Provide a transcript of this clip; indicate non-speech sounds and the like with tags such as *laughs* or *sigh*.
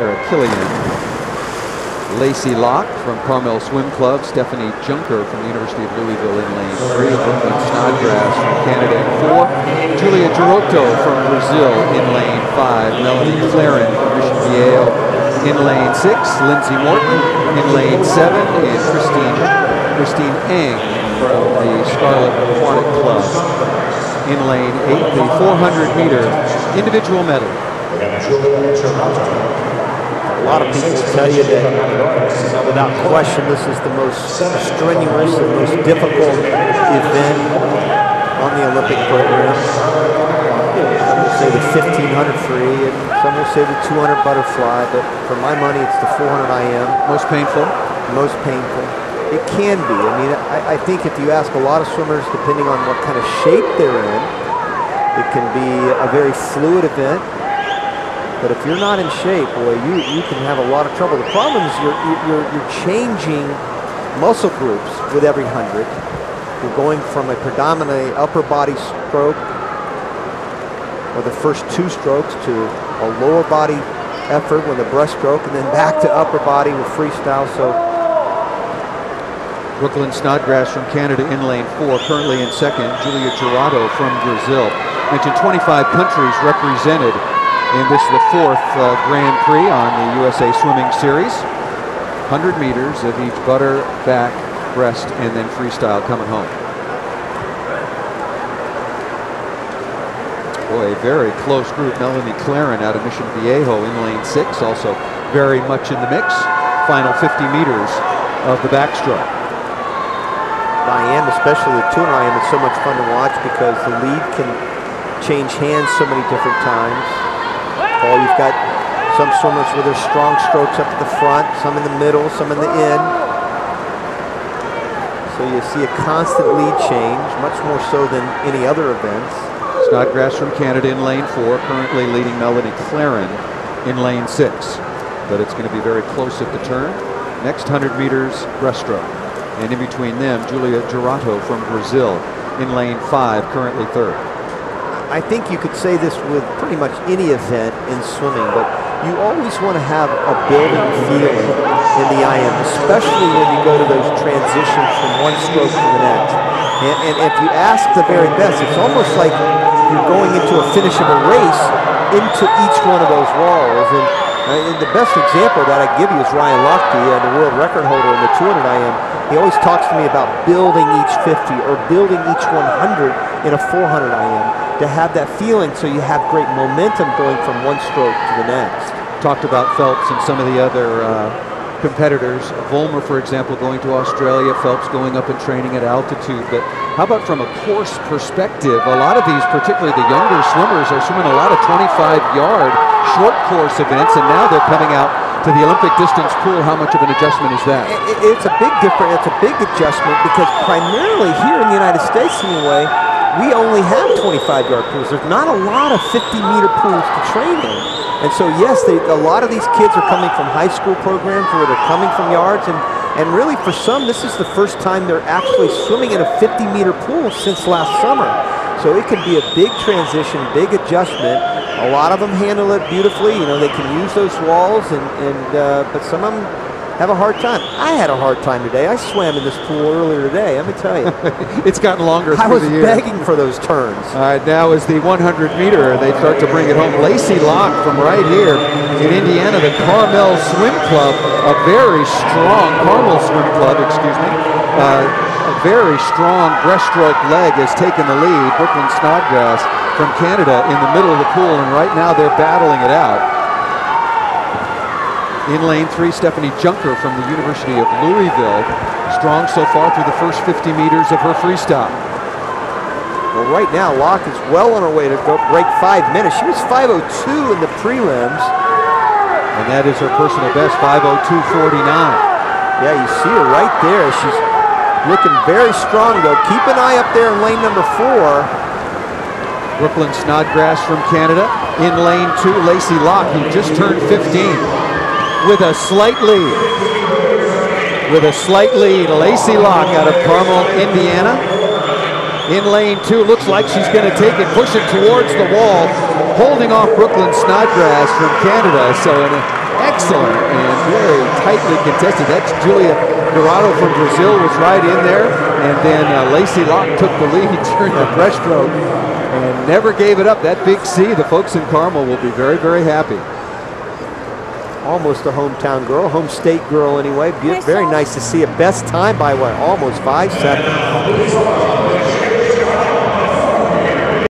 Eric Killian. Lacey Locke from Carmel Swim Club, Stephanie Junker from the University of Louisville in lane three, Brooklynn Snodgrass from Canada in four, Julia Giroto from Brazil in lane five, Melanie Claren from Mission Viejo in lane six, Lindsay Morton in lane seven, and Christine Christine Eng from the Scarlet Aquatic Club in lane eight, the 400 meter individual a lot of people tell you that without question this is the most strenuous and most difficult event on the Olympic program. Some will say the 1500 free and some will say the 200 butterfly, but for my money it's the 400 IM. Most painful? Most painful. It can be. I mean, I, I think if you ask a lot of swimmers, depending on what kind of shape they're in, it can be a very fluid event but if you're not in shape, boy, you, you can have a lot of trouble. The problem is you're, you're, you're changing muscle groups with every hundred. You're going from a predominantly upper body stroke or the first two strokes to a lower body effort with a breaststroke and then back to upper body with freestyle. So Brooklynn Snodgrass from Canada in lane four, currently in second. Julia Girado from Brazil. Mentioned 25 countries represented and this is the fourth uh, Grand Prix on the USA Swimming Series. 100 meters of each butter, back, breast, and then freestyle coming home. Boy, a very close group. Melanie Claren out of Mission Viejo in lane six, also very much in the mix. Final 50 meters of the backstroke. Diane, especially the 200 IM, is so much fun to watch because the lead can change hands so many different times. You've got some swimmers with their strong strokes up at the front, some in the middle, some in the end. So you see a constant lead change, much more so than any other events. Snodgrass from Canada in lane four, currently leading Melanie Claren in lane six. But it's going to be very close at the turn. Next 100 meters, breaststroke. And in between them, Julia Girado from Brazil in lane five, currently third. I think you could say this with pretty much any event in swimming, but you always want to have a building feeling in the IM, especially when you go to those transitions from one stroke to the next. And, and if you ask the very best, it's almost like you're going into a finish of a race into each one of those walls. And, uh, and the best example that I give you is Ryan Lochte, uh, the world record holder in the 200 IM. He always talks to me about building each 50 or building each 100 in a 400 IM to have that feeling so you have great momentum going from one stroke to the next. Talked about Phelps and some of the other uh, competitors. Vollmer, for example, going to Australia, Phelps going up and training at altitude. But how about from a course perspective? A lot of these, particularly the younger swimmers, are swimming a lot of 25-yard short course events, and now they're coming out to the Olympic distance pool. How much of an adjustment is that? It's a big difference. It's a big adjustment because primarily here in the United States, anyway, we only have 25 yard pools. There's not a lot of 50 meter pools to train in. And so, yes, they, a lot of these kids are coming from high school programs where they're coming from yards. And, and really, for some, this is the first time they're actually swimming in a 50 meter pool since last summer. So it can be a big transition, big adjustment. A lot of them handle it beautifully. You know, they can use those walls, and, and uh, but some of them have a hard time. I had a hard time today. I swam in this pool earlier today. Let me tell you. *laughs* it's gotten longer I was begging for those turns. All right, now is the 100 meter. They start to bring it home. Lacey Locke from right here in Indiana, the Carmel Swim Club, a very strong Carmel Swim Club, excuse me. Uh, a very strong breaststroke leg has taken the lead. Brooklynn Snodgrass from Canada in the middle of the pool, and right now they're battling it out. In lane three, Stephanie Junker from the University of Louisville. Strong so far through the first 50 meters of her freestyle. Well, right now, Locke is well on her way to go break five minutes. She was 5.02 in the prelims. And that is her personal best, 5.02.49. Yeah, you see her right there. She's looking very strong, though. Keep an eye up there in lane number four. Brooklynn Snodgrass from Canada. In lane two, Lacey Locke, who just turned 15 with a slight lead. With a slight lead, Lacey Locke out of Carmel, Indiana. In lane two, looks like she's going to take it, push it towards the wall, holding off Brooklynn Snodgrass from Canada. So an excellent and very tightly contested. That's Julia Dorado from Brazil was right in there. And then uh, Lacey Locke took the lead *laughs* during the breaststroke and never gave it up. That big C, the folks in Carmel will be very, very happy. Almost a hometown girl, home state girl anyway. Be very nice to see it. Best time by what? Almost five seconds.